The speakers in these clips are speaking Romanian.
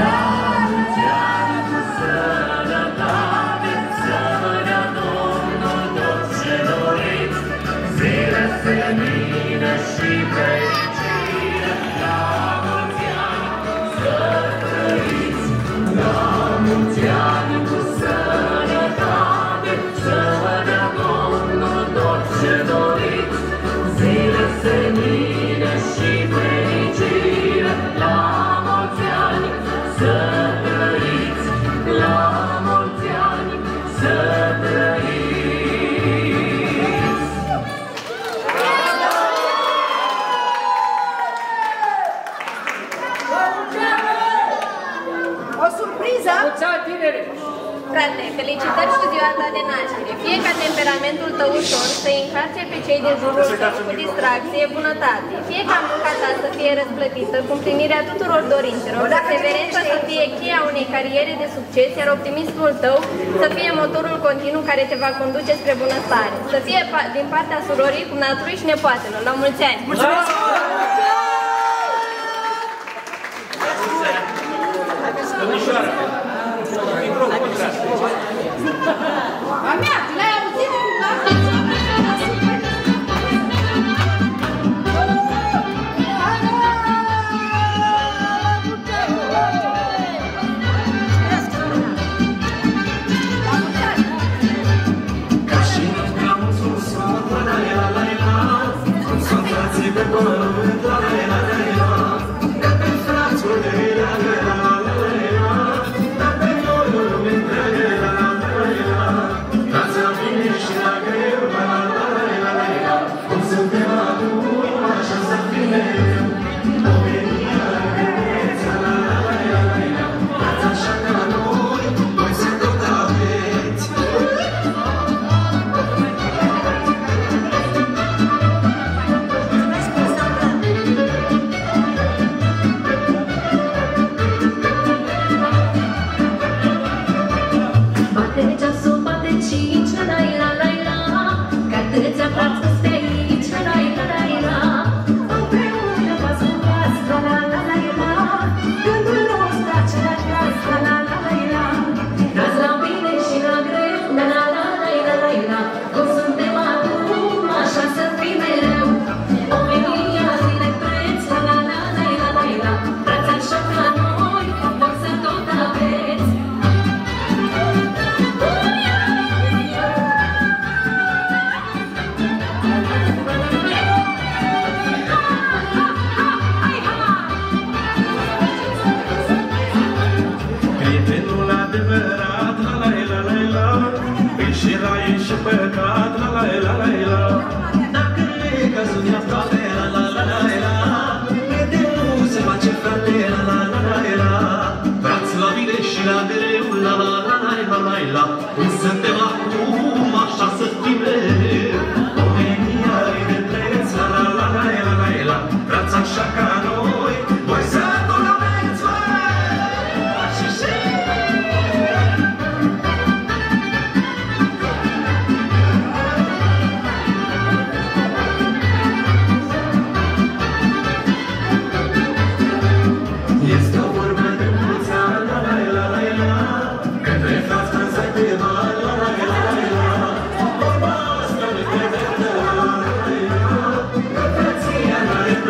Yeah. De jurul tău cu distracție, bunătate. Fie ca munca ta să fie răsplătită cu împlinirea tuturor dorințelor. Perseverența să fie cheia unei cariere de succes, iar optimismul tău să fie motorul continuu care te va conduce spre bunăstare. Să fie din partea surorii, cu naturii și nepoatelor. La mulți ani! Mulțumesc! Domnișoara!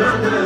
Anadolu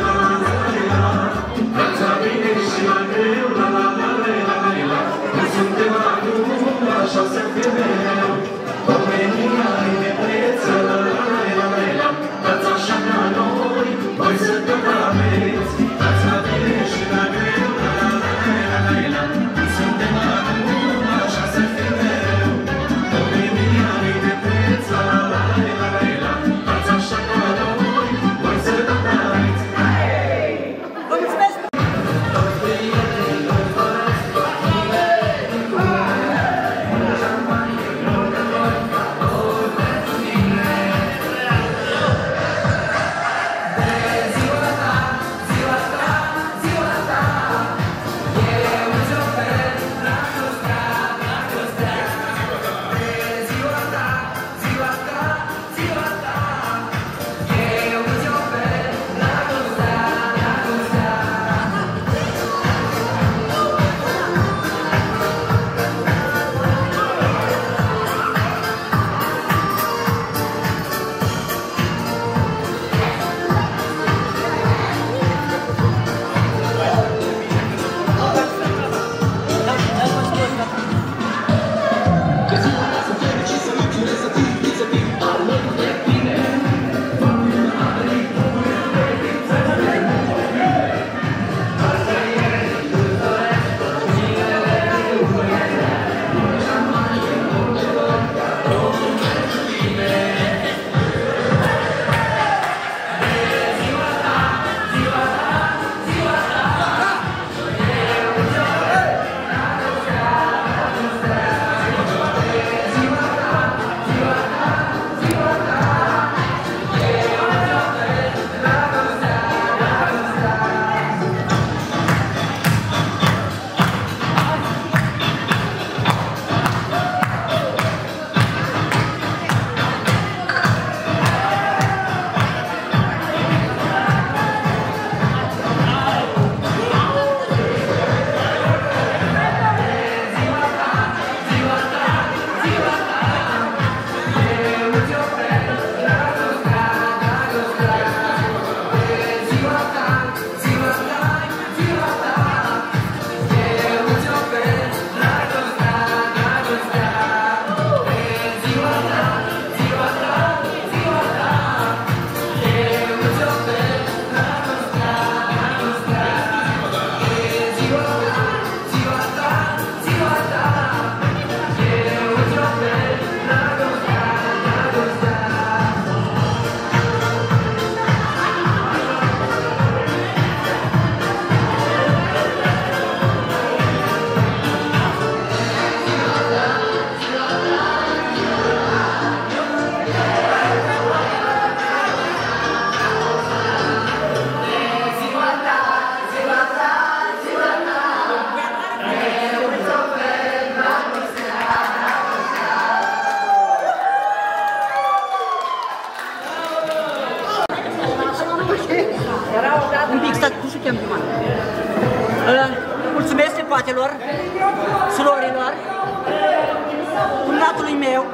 cumnatului meu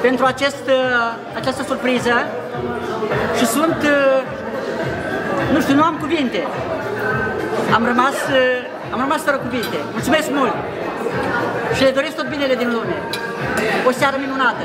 pentru acest, uh, această surpriză și sunt, uh, nu știu, nu am cuvinte. Am rămas, uh, am rămas fără cuvinte. Mulțumesc mult și le doresc tot binele din lume. O seară minunată.